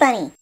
Bunny.